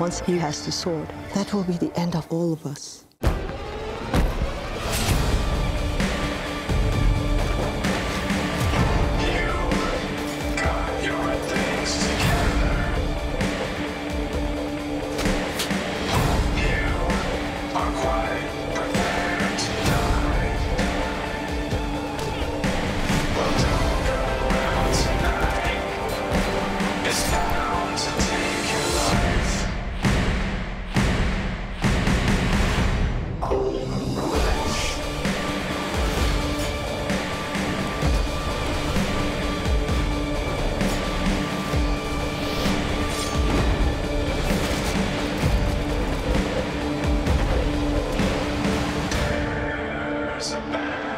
Once he has the sword, that will be the end of all of us. back.